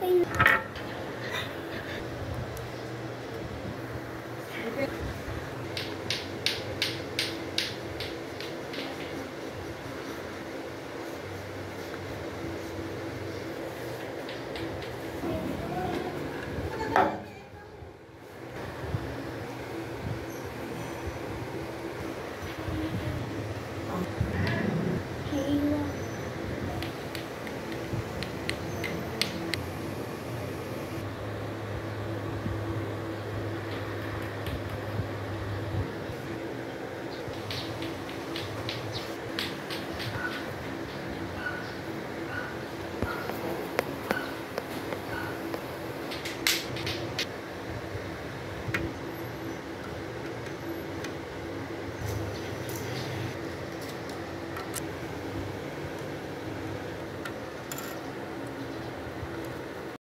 Bye.